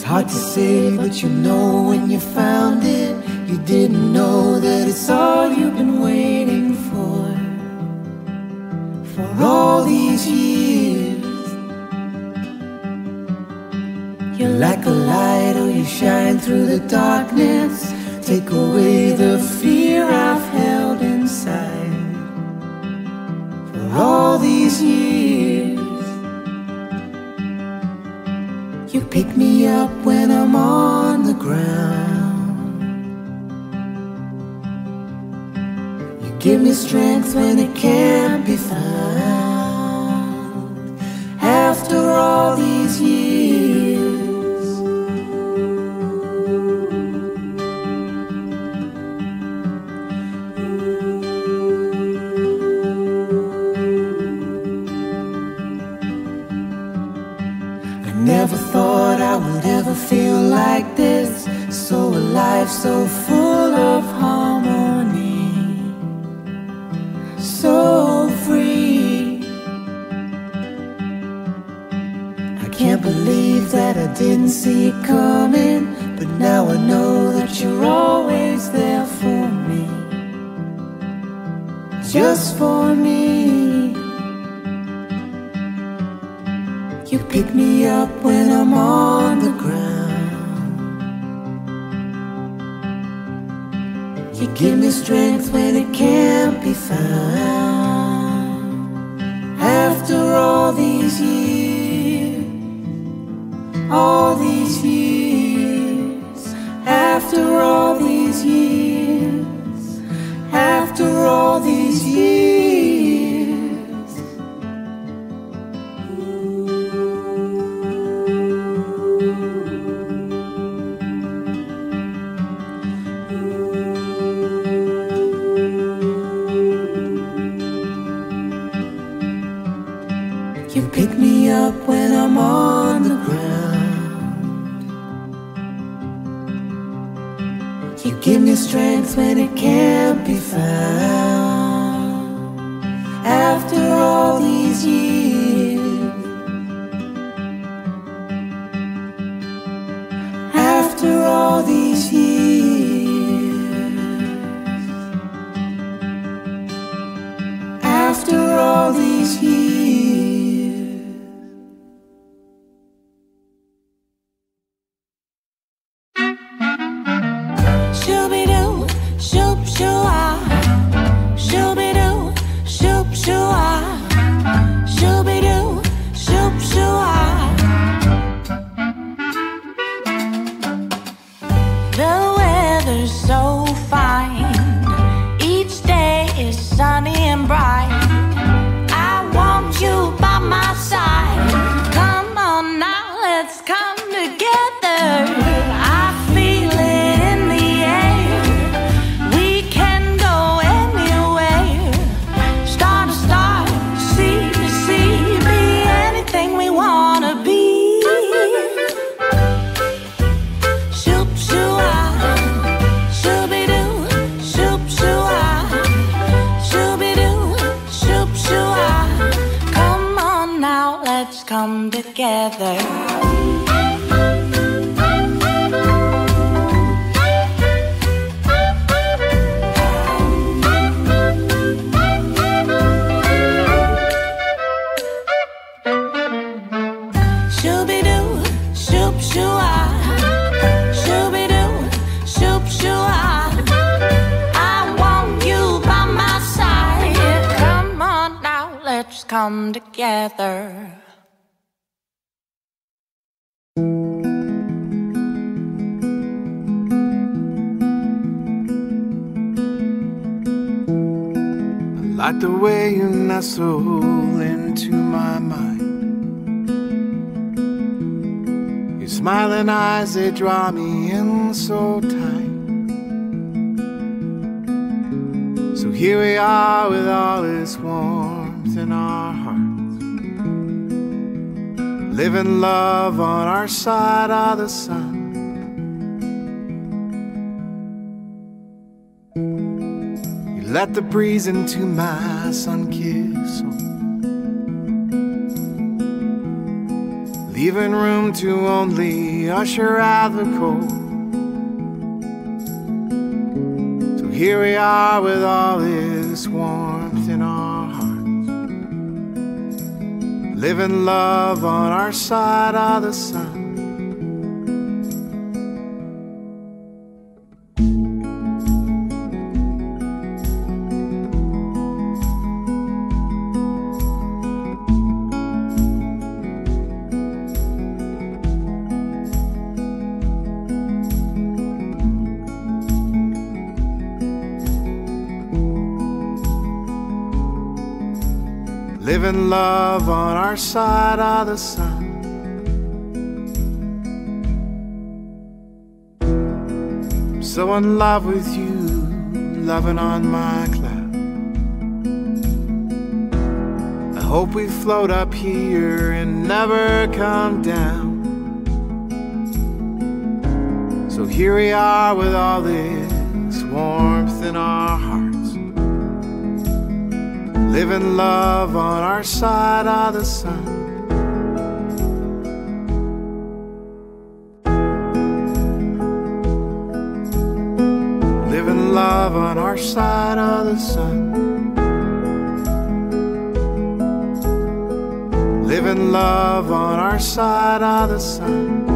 It's hard to say, but you know when you found it, you didn't know that it's all you've been waiting for. For all these years, you're like a light, oh, you shine through the darkness. Take away the fear I've held inside. For all these years. You pick me up when I'm on the ground. You give me strength when it can't be found. After all these years. Alive, so full of harmony. So free. I can't believe that I didn't see it coming. But now I know that you're always there for me. Just for me. You pick me up when I'm on the ground. You give me strength when it can't be found. After all these years, all these years, after all these years, after all these years. You pick me up when I'm on the ground. You give me strength when it can't be found. After all these years, my side. Come together. Shooby-doo, shoop shoo-ah, shooby-doo, Like the way you nestle into my mind. Your smiling eyes, they draw me in so tight. So here we are with all this warmth in our hearts. Living love on our side of the sun. Let the breeze into my sun soul. leaving room to only usher out the cold. So here we are with all this warmth in our hearts, living love on our side of the sun. Living love on our side of the sun. So in love with you, loving on my cloud. I hope we float up here and never come down. So here we are with all this warmth in our hearts living love on our side of the sun. Living love on our side of the sun. Living love on our side of the sun.